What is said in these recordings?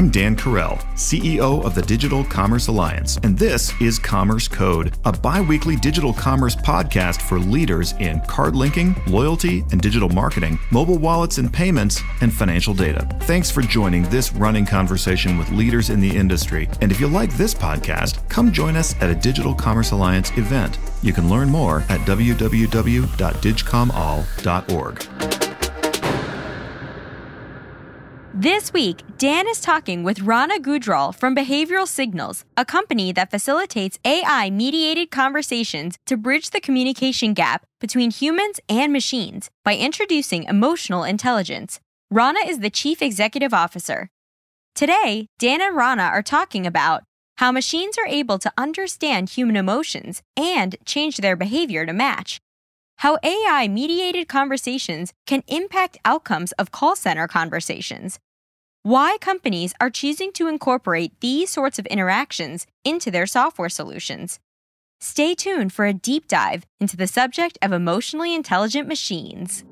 I'm Dan Carell, CEO of the Digital Commerce Alliance, and this is Commerce Code, a bi weekly digital commerce podcast for leaders in card linking, loyalty and digital marketing, mobile wallets and payments, and financial data. Thanks for joining this running conversation with leaders in the industry. And if you like this podcast, come join us at a Digital Commerce Alliance event. You can learn more at www.digcomall.org. This week, Dan is talking with Rana Gujral from Behavioral Signals, a company that facilitates AI mediated conversations to bridge the communication gap between humans and machines by introducing emotional intelligence. Rana is the Chief Executive Officer. Today, Dan and Rana are talking about how machines are able to understand human emotions and change their behavior to match, how AI mediated conversations can impact outcomes of call center conversations, why companies are choosing to incorporate these sorts of interactions into their software solutions. Stay tuned for a deep dive into the subject of emotionally intelligent machines.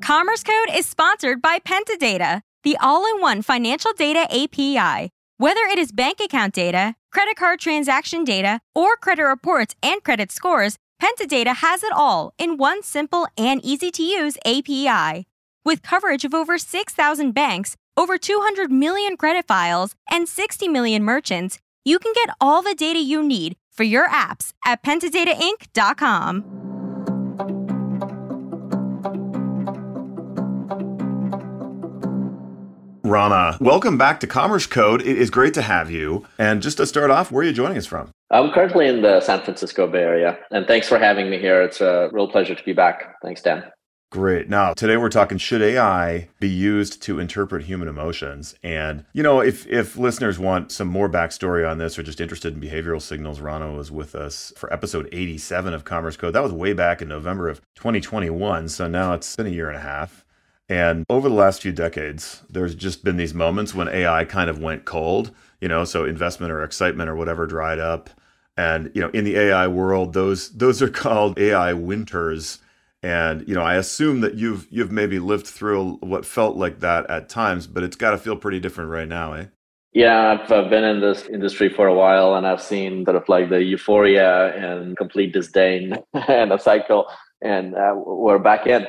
Commerce Code is sponsored by Pentadata, the all in one financial data API. Whether it is bank account data, credit card transaction data, or credit reports and credit scores, Pentadata has it all in one simple and easy to use API. With coverage of over 6,000 banks, over 200 million credit files, and 60 million merchants, you can get all the data you need for your apps at pentadatainc.com. Rana, welcome back to Commerce Code. It is great to have you. And just to start off, where are you joining us from? I'm currently in the San Francisco Bay Area. And thanks for having me here. It's a real pleasure to be back. Thanks, Dan. Great. Now, today we're talking should AI be used to interpret human emotions? And, you know, if if listeners want some more backstory on this or just interested in behavioral signals, Rana was with us for episode 87 of Commerce Code. That was way back in November of 2021. So now it's been a year and a half. And over the last few decades, there's just been these moments when AI kind of went cold, you know, so investment or excitement or whatever dried up. And, you know, in the AI world, those those are called AI winters and you know i assume that you've you've maybe lived through what felt like that at times but it's got to feel pretty different right now eh yeah I've, I've been in this industry for a while and i've seen sort of like the euphoria and complete disdain and a cycle and uh, we're back in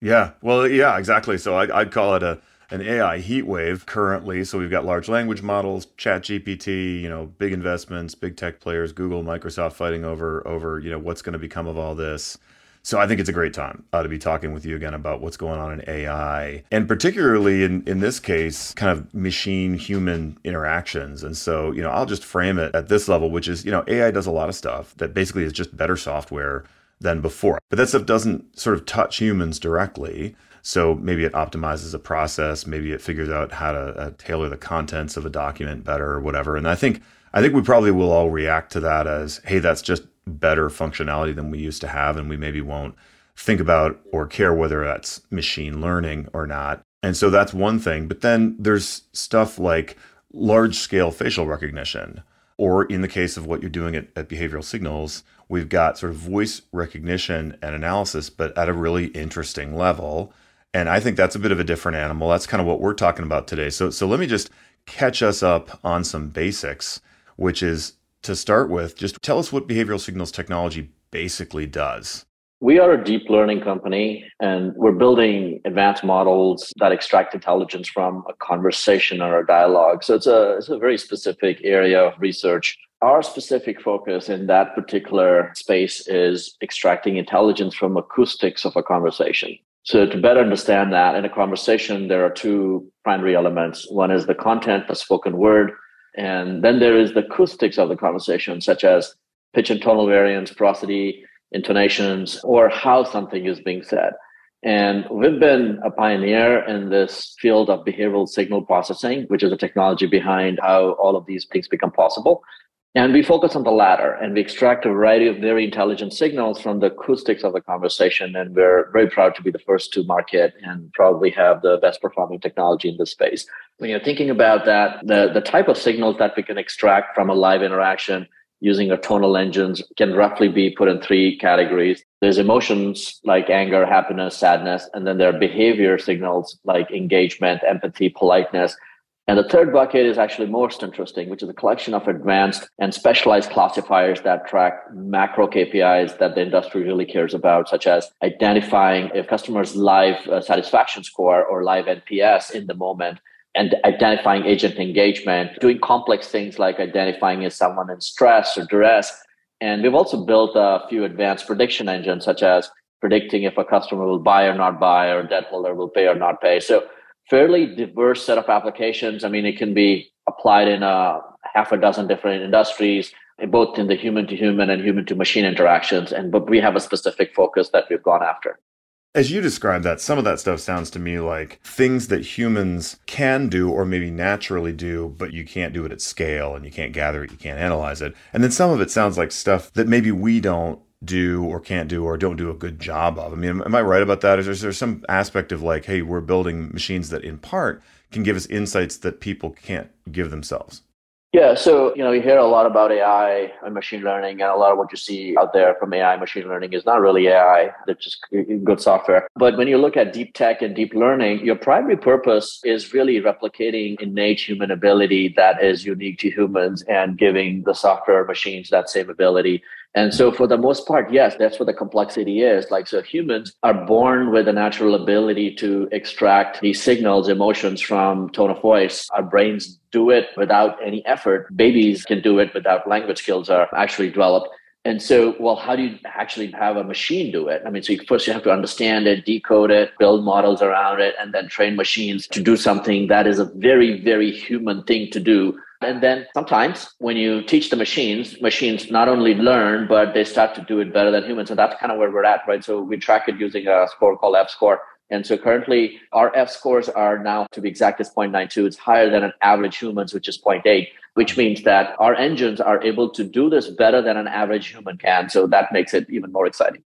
yeah well yeah exactly so I, i'd call it a an AI heat wave currently. So we've got large language models, Chat GPT, you know, big investments, big tech players, Google, Microsoft fighting over over you know what's going to become of all this. So I think it's a great time uh, to be talking with you again about what's going on in AI, and particularly in in this case, kind of machine human interactions. And so you know, I'll just frame it at this level, which is you know, AI does a lot of stuff that basically is just better software than before, but that stuff doesn't sort of touch humans directly. So maybe it optimizes a process, maybe it figures out how to uh, tailor the contents of a document better or whatever. And I think I think we probably will all react to that as, hey, that's just better functionality than we used to have, and we maybe won't think about or care whether that's machine learning or not. And so that's one thing. But then there's stuff like large scale facial recognition, or in the case of what you're doing at, at behavioral signals, we've got sort of voice recognition and analysis, but at a really interesting level. And I think that's a bit of a different animal. That's kind of what we're talking about today. So, so let me just catch us up on some basics, which is to start with, just tell us what behavioral signals technology basically does. We are a deep learning company and we're building advanced models that extract intelligence from a conversation or a dialogue. So it's a, it's a very specific area of research. Our specific focus in that particular space is extracting intelligence from acoustics of a conversation. So to better understand that in a conversation, there are two primary elements. One is the content, the spoken word, and then there is the acoustics of the conversation, such as pitch and tonal variance, prosody, intonations, or how something is being said. And we've been a pioneer in this field of behavioral signal processing, which is the technology behind how all of these things become possible. And we focus on the latter and we extract a variety of very intelligent signals from the acoustics of the conversation. And we're very proud to be the first to market and probably have the best performing technology in this space. When you're thinking about that, the, the type of signals that we can extract from a live interaction using our tonal engines can roughly be put in three categories. There's emotions like anger, happiness, sadness, and then there are behavior signals like engagement, empathy, politeness. And the third bucket is actually most interesting, which is a collection of advanced and specialized classifiers that track macro KPIs that the industry really cares about, such as identifying a customer's live uh, satisfaction score or live NPS in the moment, and identifying agent engagement, doing complex things like identifying if someone in stress or duress. And we've also built a few advanced prediction engines, such as predicting if a customer will buy or not buy, or debt holder will pay or not pay. So, fairly diverse set of applications. I mean, it can be applied in a half a dozen different industries, both in the human to human and human to machine interactions. And but we have a specific focus that we've gone after. As you describe that, some of that stuff sounds to me like things that humans can do or maybe naturally do, but you can't do it at scale and you can't gather it, you can't analyze it. And then some of it sounds like stuff that maybe we don't do or can't do or don't do a good job of. I mean, am I right about that? Is there, some aspect of like, hey, we're building machines that in part can give us insights that people can't give themselves? Yeah, so you know, you hear a lot about AI and machine learning, and a lot of what you see out there from AI machine learning is not really AI, it's just good software. But when you look at deep tech and deep learning, your primary purpose is really replicating innate human ability that is unique to humans and giving the software machines that same ability. And so, for the most part, yes, that's what the complexity is. Like, so humans are born with a natural ability to extract these signals, emotions from tone of voice. Our brains do it without any effort. Babies can do it without language skills are actually developed. And so, well, how do you actually have a machine do it? I mean, so you, first you have to understand it, decode it, build models around it, and then train machines to do something that is a very, very human thing to do and then sometimes when you teach the machines, machines not only learn, but they start to do it better than humans. And that's kind of where we're at, right? So we track it using a score called F score. And so currently our F scores are now, to be exact, is 0.92. It's higher than an average humans, which is 0.8, which means that our engines are able to do this better than an average human can. So that makes it even more exciting.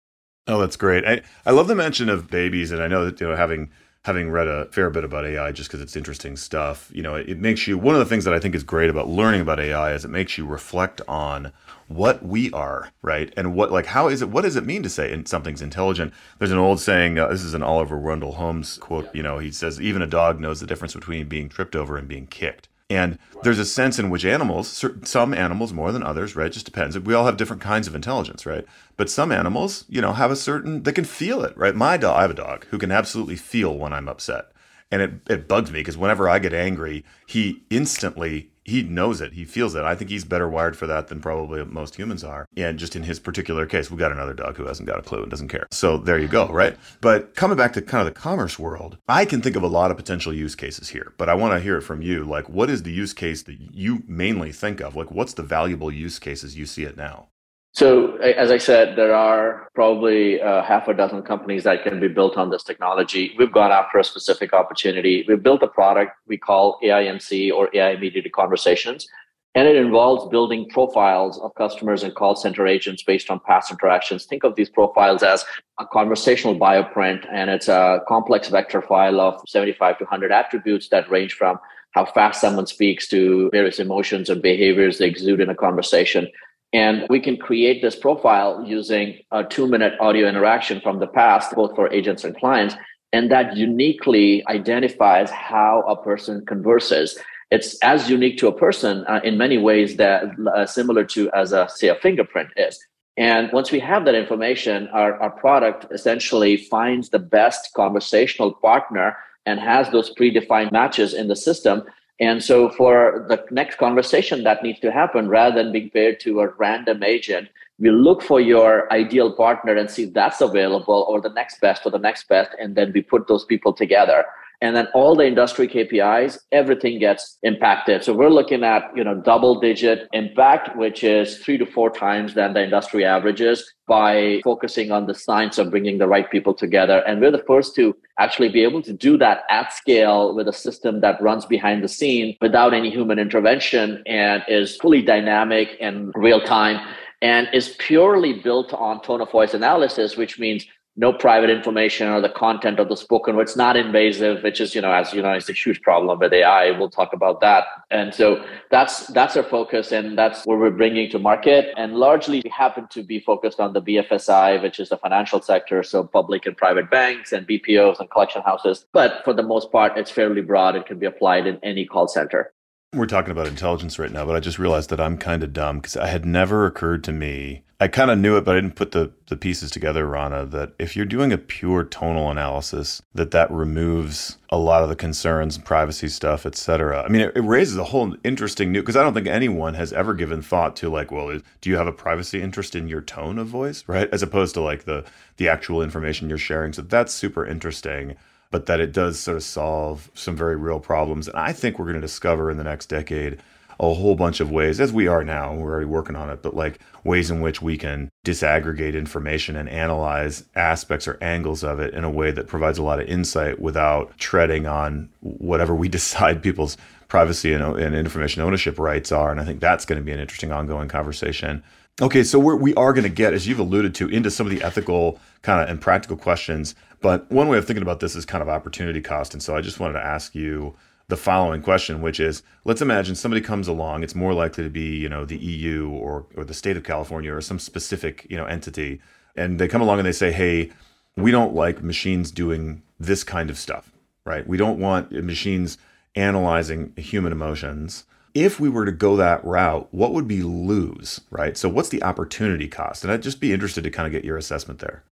Oh, that's great. I, I love the mention of babies. And I know that, you know, having having read a fair bit about AI just because it's interesting stuff, you know, it, it, makes you one of the things that I think is great about learning about AI is it makes you reflect on what we are, right? And what like how is it what does it mean to say something's intelligent? There's an old saying, uh, this is an Oliver Wendell Holmes quote, you know, he says even a dog knows the difference between being tripped over and being kicked. And there's a sense in which animals, some animals more than others, right? Just depends. We all have different kinds of intelligence, right? But some animals, you know, have a certain, they can feel it, right? My dog, I have a dog who can absolutely feel when I'm upset. And it, it bugs me because whenever I get angry, he instantly he knows it. He feels it. I think he's better wired for that than probably most humans are. And just in his particular case, we've got another dog who hasn't got a clue and doesn't care. So there you go, right? But coming back to kind of the commerce world, I can think of a lot of potential use cases here, but I want to hear it from you. Like, what is the use case that you mainly think of? Like, what's the valuable use cases you see it now? So, as I said, there are probably uh, half a dozen companies that can be built on this technology. We've gone after a specific opportunity. We've built a product we call AIMC or AI mediated conversations. And it involves building profiles of customers and call center agents based on past interactions. Think of these profiles as a conversational bioprint, and it's a complex vector file of 75 to 100 attributes that range from how fast someone speaks to various emotions and behaviors they exude in a conversation. And we can create this profile using a two minute audio interaction from the past, both for agents and clients. And that uniquely identifies how a person converses. It's as unique to a person uh, in many ways that uh, similar to as a say a fingerprint is. And once we have that information, our, our product essentially finds the best conversational partner and has those predefined matches in the system and so for the next conversation that needs to happen, rather than being paired to a random agent, we look for your ideal partner and see if that's available or the next best or the next best. And then we put those people together and then all the industry KPIs, everything gets impacted. So we're looking at, you know, double digit impact, which is three to four times than the industry averages by focusing on the science of bringing the right people together. And we're the first to actually be able to do that at scale with a system that runs behind the scene without any human intervention and is fully dynamic and real time and is purely built on tone of voice analysis, which means no private information or the content of the spoken word. It's not invasive, which is, you know, as you know, it's a huge problem with AI. We'll talk about that. And so that's that's our focus, and that's what we're bringing to market. And largely, we happen to be focused on the BFSI, which is the financial sector, so public and private banks and BPOs and collection houses. But for the most part, it's fairly broad. It can be applied in any call center. We're talking about intelligence right now, but I just realized that I'm kind of dumb because it had never occurred to me. I kind of knew it, but I didn't put the, the pieces together, Rana, that if you're doing a pure tonal analysis, that that removes a lot of the concerns, privacy stuff, et cetera. I mean, it, it raises a whole interesting new, because I don't think anyone has ever given thought to like, well, do you have a privacy interest in your tone of voice, right? As opposed to like the, the actual information you're sharing. So that's super interesting but that it does sort of solve some very real problems. And I think we're going to discover in the next decade a whole bunch of ways, as we are now, we're already working on it, but like ways in which we can disaggregate information and analyze aspects or angles of it in a way that provides a lot of insight without treading on whatever we decide people's privacy and, and information ownership rights are. And I think that's going to be an interesting ongoing conversation. Okay, so we're, we are going to get, as you've alluded to, into some of the ethical kind of and practical questions. But one way of thinking about this is kind of opportunity cost. And so I just wanted to ask you the following question, which is let's imagine somebody comes along, it's more likely to be, you know, the EU or, or the state of California or some specific, you know, entity. And they come along and they say, hey, we don't like machines doing this kind of stuff, right? We don't want machines analyzing human emotions. If we were to go that route, what would we lose, right? So, what's the opportunity cost? And I'd just be interested to kind of get your assessment there.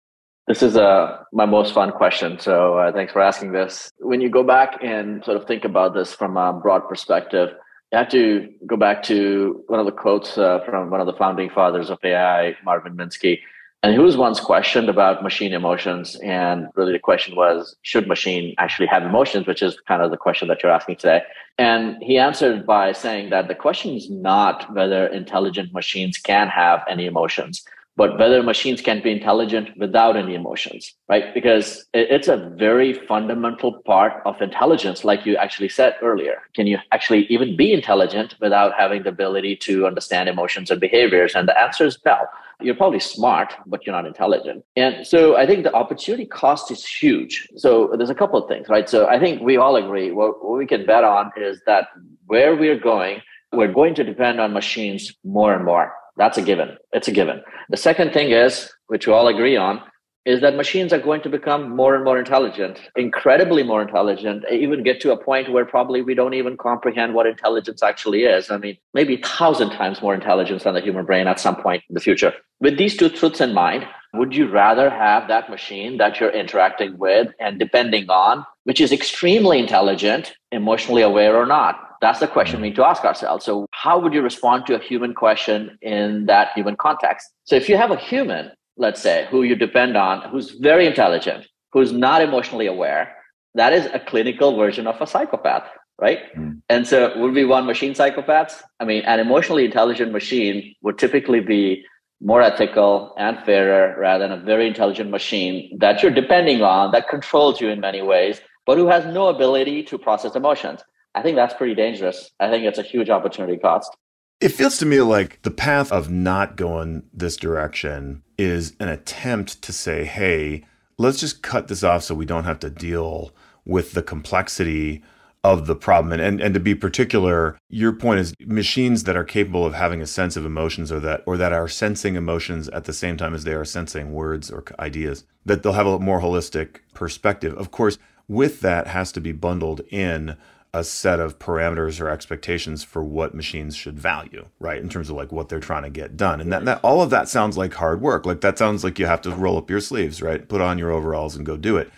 This is uh, my most fun question. So uh, thanks for asking this. When you go back and sort of think about this from a broad perspective, you have to go back to one of the quotes uh, from one of the founding fathers of AI, Marvin Minsky. And he was once questioned about machine emotions. And really the question was, should machine actually have emotions, which is kind of the question that you're asking today. And he answered by saying that the question is not whether intelligent machines can have any emotions but whether machines can be intelligent without any emotions, right? Because it's a very fundamental part of intelligence, like you actually said earlier. Can you actually even be intelligent without having the ability to understand emotions and behaviors? And the answer is no. You're probably smart, but you're not intelligent. And so I think the opportunity cost is huge. So there's a couple of things, right? So I think we all agree what, what we can bet on is that where we're going, we're going to depend on machines more and more that's a given. It's a given. The second thing is, which we all agree on, is that machines are going to become more and more intelligent, incredibly more intelligent, even get to a point where probably we don't even comprehend what intelligence actually is. I mean, maybe a thousand times more intelligence than the human brain at some point in the future. With these two truths in mind, would you rather have that machine that you're interacting with and depending on, which is extremely intelligent, emotionally aware or not? That's the question we need to ask ourselves. So, how would you respond to a human question in that human context? So, if you have a human, let's say, who you depend on, who's very intelligent, who's not emotionally aware, that is a clinical version of a psychopath, right? Mm. And so, would we want machine psychopaths? I mean, an emotionally intelligent machine would typically be more ethical and fairer rather than a very intelligent machine that you're depending on that controls you in many ways, but who has no ability to process emotions. I think that's pretty dangerous. I think it's a huge opportunity cost. It feels to me like the path of not going this direction is an attempt to say, hey, let's just cut this off so we don't have to deal with the complexity of the problem. And, and, and to be particular, your point is machines that are capable of having a sense of emotions or that or that are sensing emotions at the same time as they are sensing words or ideas, that they'll have a more holistic perspective. Of course, with that has to be bundled in a set of parameters or expectations for what machines should value, right? In terms of like what they're trying to get done. And that, that all of that sounds like hard work. Like that sounds like you have to roll up your sleeves, right? Put on your overalls and go do it.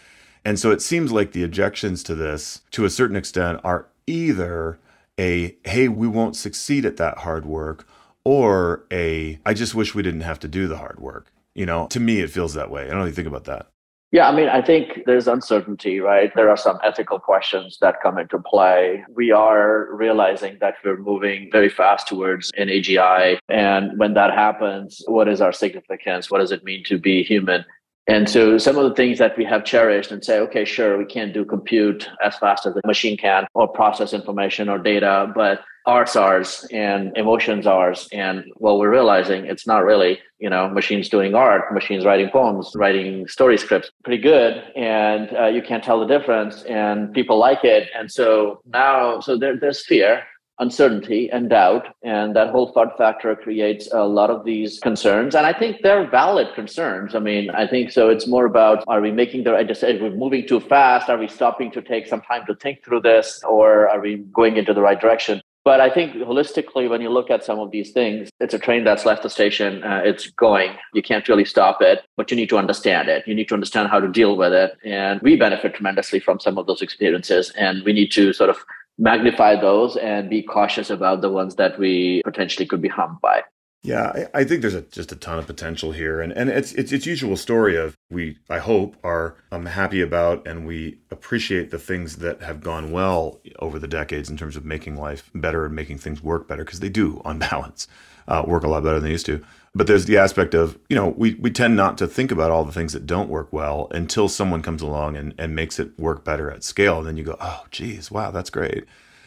And so it seems like the objections to this, to a certain extent, are either a, hey, we won't succeed at that hard work, or a, I just wish we didn't have to do the hard work. You know, to me, it feels that way. I don't you think about that. Yeah, I mean, I think there's uncertainty, right? There are some ethical questions that come into play. We are realizing that we're moving very fast towards an AGI. And when that happens, what is our significance? What does it mean to be human? And so some of the things that we have cherished and say, okay, sure, we can't do compute as fast as the machine can or process information or data, but art's ours and emotions ours. And well, we're realizing it's not really, you know, machines doing art, machines writing poems, writing story scripts, pretty good. And uh, you can't tell the difference and people like it. And so now, so there, there's fear uncertainty and doubt. And that whole FUD factor creates a lot of these concerns. And I think they're valid concerns. I mean, I think so. It's more about are we making the right decision? Are we moving too fast? Are we stopping to take some time to think through this? Or are we going into the right direction? But I think holistically, when you look at some of these things, it's a train that's left the station. Uh, it's going. You can't really stop it, but you need to understand it. You need to understand how to deal with it. And we benefit tremendously from some of those experiences. And we need to sort of magnify those and be cautious about the ones that we potentially could be harmed by. Yeah, I, think there's a, just a ton of potential here, and and it's it's its usual story of we I hope are um, happy about and we appreciate the things that have gone well over the decades in terms of making life better and making things work better because they do on balance uh, work a lot better than they used to. But there's the aspect of, you know, we, we tend not to think about all the things that don't work well until someone comes along and, and makes it work better at scale. And then you go, oh, geez, wow, that's great.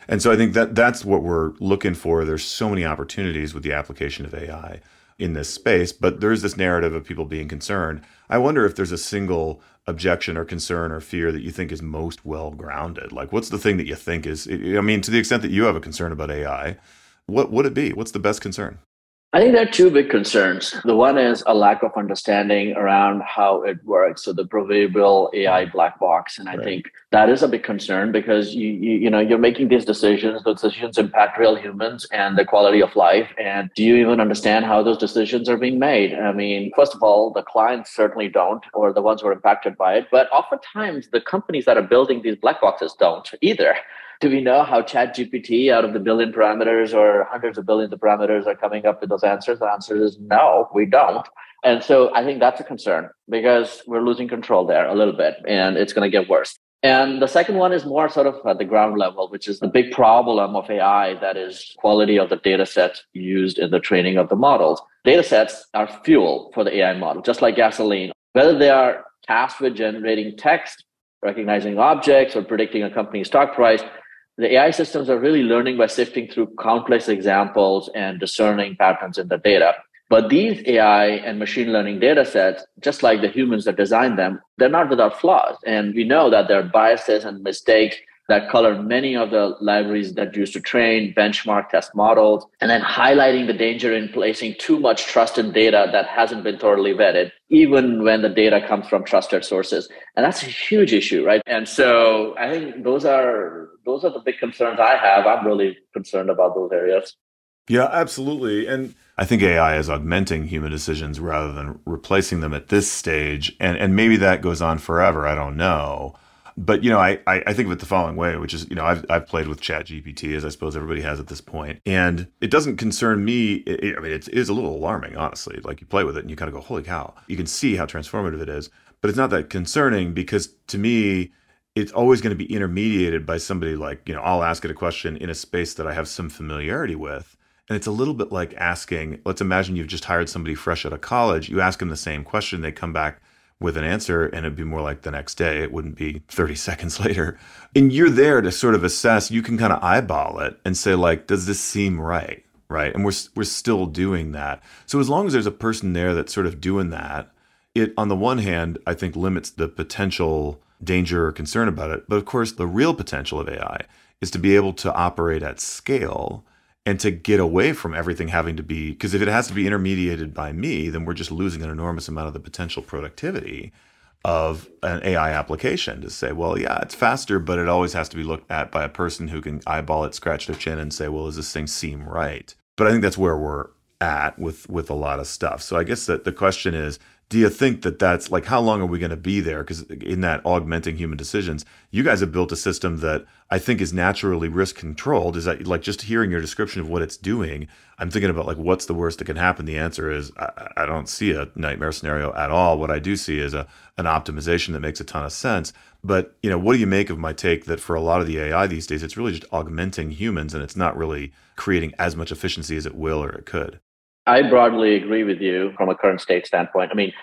And so I think that that's what we're looking for. There's so many opportunities with the application of AI in this space, but there is this narrative of people being concerned. I wonder if there's a single objection or concern or fear that you think is most well grounded. Like, what's the thing that you think is, I mean, to the extent that you have a concern about AI, what would it be? What's the best concern? I think there are two big concerns. The one is a lack of understanding around how it works. So the proverbial AI black box, and I right. think that is a big concern because you, you you know you're making these decisions. Those decisions impact real humans and the quality of life. And do you even understand how those decisions are being made? I mean, first of all, the clients certainly don't, or the ones who are impacted by it. But oftentimes, the companies that are building these black boxes don't either do we know how chat gpt out of the billion parameters or hundreds of billions of parameters are coming up with those answers the answer is no we don't and so i think that's a concern because we're losing control there a little bit and it's going to get worse and the second one is more sort of at the ground level, which is the big problem of AI that is quality of the data sets used in the training of the models. Data sets are fuel for the AI model, just like gasoline. Whether they are tasked with generating text, recognizing objects, or predicting a company's stock price, the AI systems are really learning by sifting through countless examples and discerning patterns in the data. But these AI and machine learning data sets, just like the humans that design them, they're not without flaws. And we know that there are biases and mistakes that color many of the libraries that used to train, benchmark, test models, and then highlighting the danger in placing too much trust in data that hasn't been thoroughly vetted, even when the data comes from trusted sources. And that's a huge issue, right? And so I think those are those are the big concerns I have. I'm really concerned about those areas. Yeah, absolutely. And I think AI is augmenting human decisions rather than replacing them at this stage. And and maybe that goes on forever. I don't know. But you know, I, I think of it the following way, which is, you know, I've, I've played with Chat GPT, as I suppose everybody has at this point, and it doesn't concern me. It, I mean, it is a little alarming, honestly. Like you play with it and you kind of go, "Holy cow!" You can see how transformative it is, but it's not that concerning because to me, it's always going to be intermediated by somebody like, you know, I'll ask it a question in a space that I have some familiarity with. And it's a little bit like asking, let's imagine you've just hired somebody fresh out of college. You ask them the same question, they come back with an answer and it'd be more like the next day. It wouldn't be 30 seconds later. And you're there to sort of assess, you can kind of eyeball it and say like, does this seem right? Right. And we're, we're still doing that. So as long as there's a person there that's sort of doing that, it, on the one hand, I think limits the potential danger or concern about it. But of course, the real potential of AI is to be able to operate at scale and to get away from everything having to be because if it has to be intermediated by me then we're just losing an enormous amount of the potential productivity of an AI application to say, well, yeah, it's faster, but it always has to be looked at by a person who can eyeball it, scratch their chin, and say, well, does this thing seem right? But I think that's where we're at with with a lot of stuff. So I guess that the question is, do you think that that's like how long are we going to be there? Because in that augmenting human decisions you guys have built a system that i think is naturally risk controlled. Is that like just hearing your description of what it's doing i'm thinking about like what's the worst that can happen? The answer is i, I don't see a nightmare scenario at all. What i do see is a an optimization that makes a ton of sense. But you know what do you make of my take that for a lot of the ai these days it's really just augmenting humans and it's not really creating as much efficiency as it will or it could I broadly agree with you from a current state standpoint. I mean,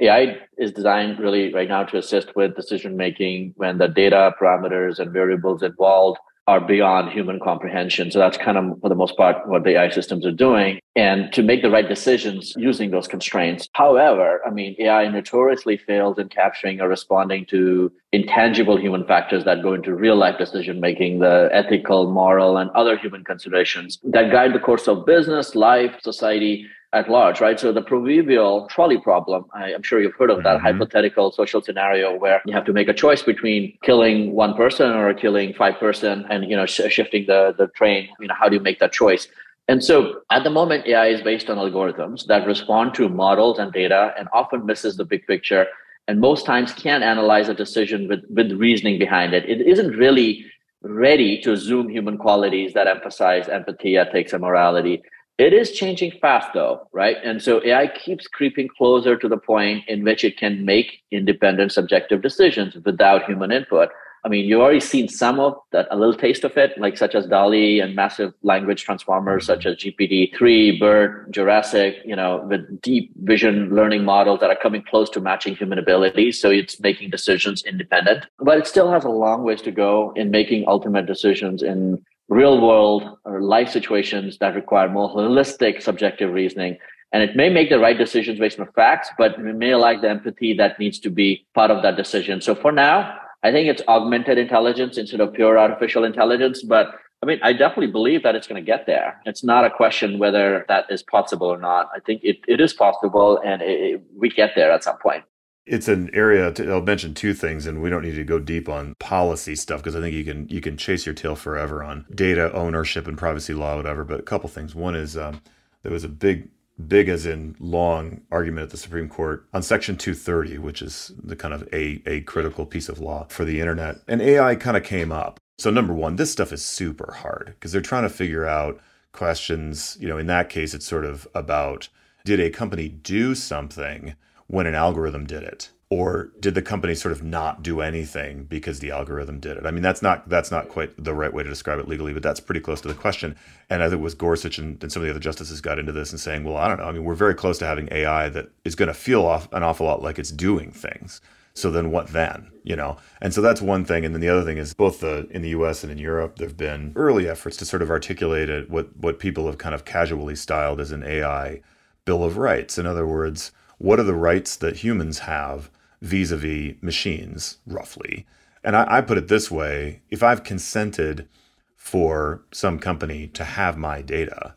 AI is designed really right now to assist with decision making when the data parameters and variables involved are beyond human comprehension. So that's kind of, for the most part, what the AI systems are doing. And to make the right decisions using those constraints. However, I mean, AI notoriously fails in capturing or responding to intangible human factors that go into real life decision making, the ethical, moral, and other human considerations that guide the course of business, life, society, at large, right? So the proverbial trolley problem, I, am sure you've heard of that mm-hmm. hypothetical social scenario where you have to make a choice between killing one person or killing five person and, you know, sh- shifting the, the train. You know, how do you make that choice? And so at the moment, AI is based on algorithms that respond to models and data and often misses the big picture and most times can't analyze a decision with, with reasoning behind it. It isn't really ready to assume human qualities that emphasize empathy, ethics, and morality. It is changing fast though, right? And so AI keeps creeping closer to the point in which it can make independent subjective decisions without human input. I mean, you've already seen some of that, a little taste of it, like such as DALL-E and massive language transformers such as GPT-3, BERT, Jurassic, you know, with deep vision learning models that are coming close to matching human abilities. So it's making decisions independent, but it still has a long ways to go in making ultimate decisions in real world or life situations that require more holistic subjective reasoning. And it may make the right decisions based on facts, but it may lack the empathy that needs to be part of that decision. So for now, I think it's augmented intelligence instead of pure artificial intelligence. But I mean, I definitely believe that it's going to get there. It's not a question whether that is possible or not. I think it, it is possible and it, it, we get there at some point it's an area to, I'll mention two things and we don't need to go deep on policy stuff because I think you can you can chase your tail forever on data ownership and privacy law whatever but a couple things. One is um, there was a big big as in long argument at the Supreme Court on section 230 which is the kind of a a critical piece of law for the internet and AI kind of came up. So number 1 this stuff is super hard because they're trying to figure out questions you know in that case it's sort of about did a company do something when an algorithm did it? Or did the company sort of not do anything because the algorithm did it? I mean that's not that's not quite the right way to describe it legally but that's pretty close to the question. And i think it was gorsuch and, and some of the other justices got into this and saying well i don't know. I mean we're very close to having ai that is going to feel off, an awful lot like it's doing things. So then what then? You know? And so that's one thing. And then the other thing is both the in the us and in europe there have been early efforts to sort of articulate it what what people have kind of casually styled as an ai bill of rights. In other words what are the rights that humans have vis a vis machines, roughly? And I, I, put it this way if I've consented for some company to have my data,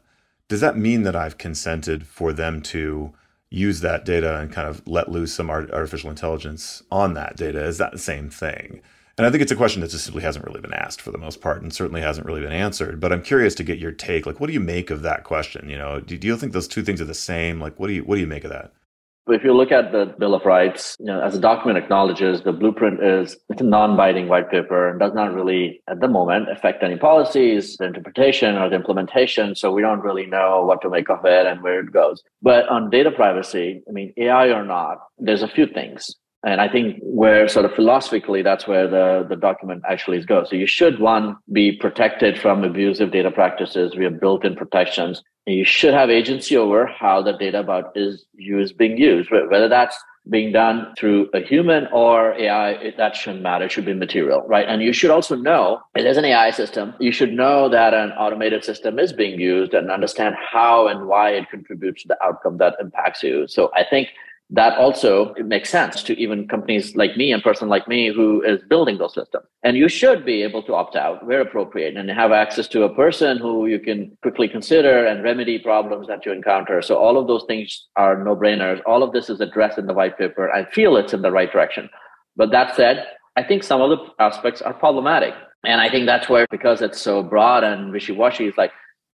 does that mean that I've consented for them to use that data and kind of let loose some artificial intelligence on that data? Is that the same thing? And I think it's a question that just simply hasn't really been asked for the most part, and certainly hasn't really been answered. But I'm curious to get your take. Like, what do you make of that question? You know, do, do you think those two things are the same? Like, what do you what do you make of that? If you look at the Bill of Rights, you know, as the document acknowledges, the blueprint is it's a non-binding white paper and does not really, at the moment, affect any policies, the interpretation, or the implementation. So we don't really know what to make of it and where it goes. But on data privacy, I mean, AI or not, there's a few things. And I think where sort of philosophically, that's where the, the document actually goes. So you should, one, be protected from abusive data practices. We have built in protections you should have agency over how the data about is used being used, whether that's being done through a human or AI, it, that shouldn't matter. It should be material, right? And you should also know it is an AI system. You should know that an automated system is being used and understand how and why it contributes to the outcome that impacts you. So I think that also makes sense to even companies like me and person like me who is building those systems. And you should be able to opt out where appropriate and have access to a person who you can quickly consider and remedy problems that you encounter. So all of those things are no brainers. All of this is addressed in the white paper. I feel it's in the right direction. But that said, I think some of the aspects are problematic. And I think that's where, because it's so broad and wishy washy, it's like,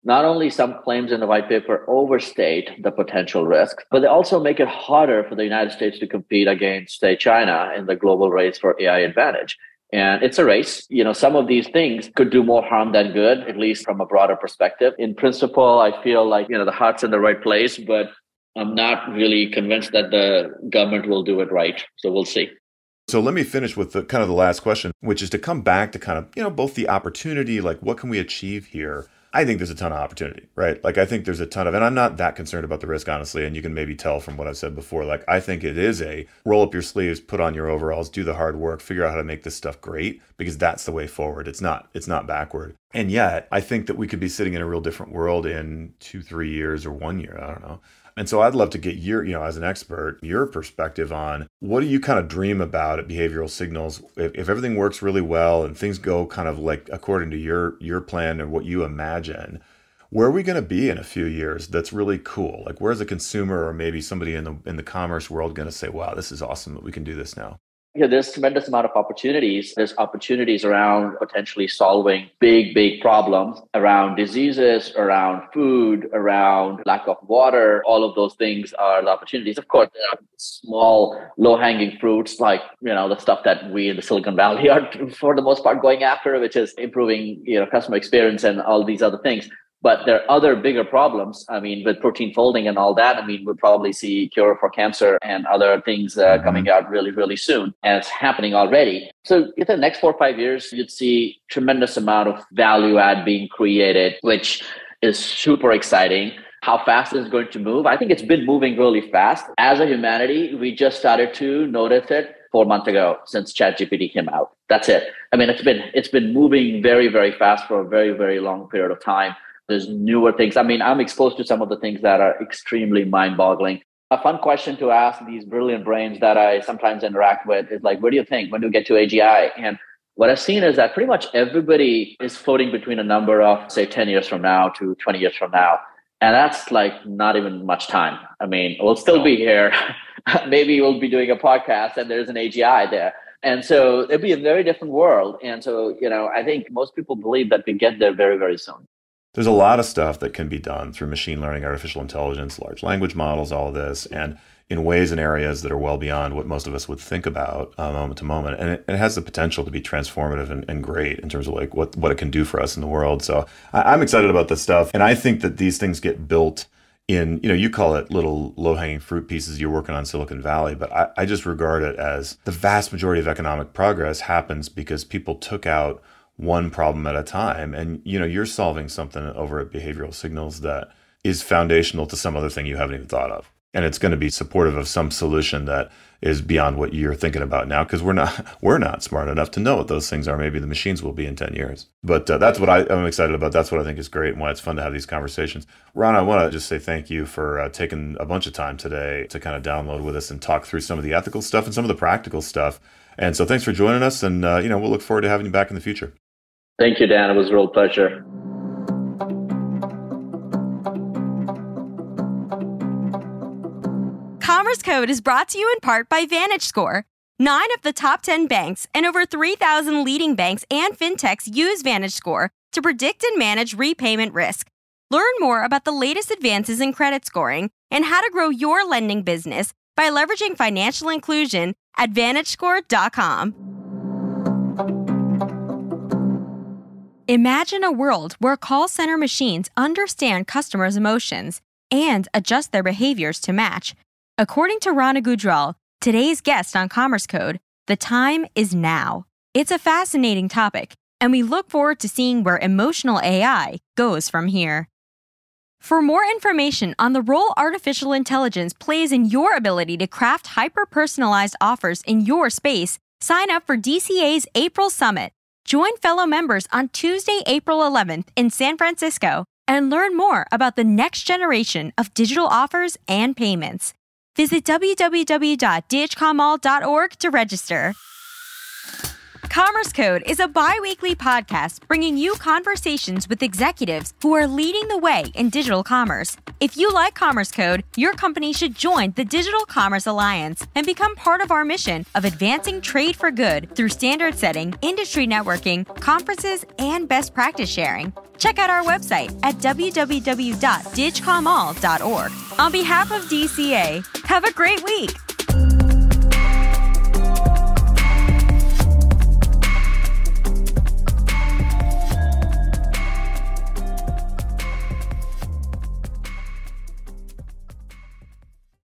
not only some claims in the white paper overstate the potential risk, but they also make it harder for the United States to compete against, say, China in the global race for AI advantage. And it's a race. You know, some of these things could do more harm than good, at least from a broader perspective. In principle, I feel like, you know, the heart's in the right place, but I'm not really convinced that the government will do it right. So we'll see. So let me finish with the kind of the last question, which is to come back to kind of, you know, both the opportunity, like what can we achieve here? I think there's a ton of opportunity, right? Like I think there's a ton of, and I'm not that concerned about the risk, honestly. And you can maybe tell from what I've said before. Like I think it is a roll up your sleeves, put on your overalls, do the hard work, figure out how to make this stuff great because that's the way forward. It's not, it's not backward. And yet, I think that we could be sitting in a real different world in two, three years or one year. I don't know. And so I'd love to get your, you know, as an expert, your perspective on what do you kind of dream about at behavioral signals if, if everything works really well and things go kind of like according to your your plan and what you imagine where are we going to be in a few years that's really cool like where's a consumer or maybe somebody in the in the commerce world going to say wow this is awesome that we can do this now you know, there's tremendous amount of opportunities. There's opportunities around potentially solving big, big problems around diseases, around food, around lack of water. All of those things are the opportunities. Of course, there are small, low-hanging fruits like you know the stuff that we in the Silicon Valley are, for the most part, going after, which is improving you know customer experience and all these other things. But there are other bigger problems. I mean, with protein folding and all that, I mean, we'll probably see cure for cancer and other things uh, mm-hmm. coming out really, really soon. And it's happening already. So in the next four or five years, you'd see tremendous amount of value add being created, which is super exciting how fast it's going to move. I think it's been moving really fast. As a humanity, we just started to notice it four months ago since ChatGPT came out. That's it. I mean, it's been it's been moving very, very fast for a very, very long period of time. There's newer things. I mean, I'm exposed to some of the things that are extremely mind boggling. A fun question to ask these brilliant brains that I sometimes interact with is like, what do you think? When do we get to AGI? And what I've seen is that pretty much everybody is floating between a number of, say, 10 years from now to 20 years from now. And that's like not even much time. I mean, we'll still be here. Maybe we'll be doing a podcast and there's an AGI there. And so it'd be a very different world. And so, you know, I think most people believe that we get there very, very soon there's a lot of stuff that can be done through machine learning, artificial intelligence, large language models, all of this, and in ways and areas that are well beyond what most of us would think about uh, moment to moment. And it, it, has the potential to be transformative and, and, great in terms of like what, what it can do for us in the world. So I, I'm excited about this stuff. And I think that these things get built in, you know, you call it little low hanging fruit pieces you're working on Silicon Valley, but I, I just regard it as the vast majority of economic progress happens because people took out one problem at a time. And you know you're solving something over at behavioral signals that is foundational to some other thing you haven't even thought of. And it's going to be supportive of some solution that is beyond what you're thinking about now because we're not we're not smart enough to know what those things are. Maybe the machines will be in 10 years. But uh, that's what I, am excited about. That's what i think is great and why it's fun to have these conversations. Ron i want to just say thank you for uh, taking a bunch of time today to kind of download with us and talk through some of the ethical stuff and some of the practical stuff. And so thanks for joining us and uh, you know we'll look forward to having you back in the future Thank you, Dan. It was a real pleasure. Commerce Code is brought to you in part by VantageScore. Nine of the top 10 banks and over 3,000 leading banks and fintechs use VantageScore to predict and manage repayment risk. Learn more about the latest advances in credit scoring and how to grow your lending business by leveraging financial inclusion at VantageScore.com. Imagine a world where call center machines understand customers' emotions and adjust their behaviors to match. According to Rana Gujral, today's guest on Commerce Code, the time is now. It's a fascinating topic, and we look forward to seeing where emotional AI goes from here. For more information on the role artificial intelligence plays in your ability to craft hyper personalized offers in your space, sign up for DCA's April Summit Join fellow members on Tuesday, April 11th in San Francisco and learn more about the next generation of digital offers and payments. Visit www.digcomall.org to register. Commerce Code is a bi weekly podcast bringing you conversations with executives who are leading the way in digital commerce. If you like Commerce Code, your company should join the Digital Commerce Alliance and become part of our mission of advancing trade for good through standard setting, industry networking, conferences, and best practice sharing. Check out our website at www.digcomall.org. On behalf of DCA, have a great week.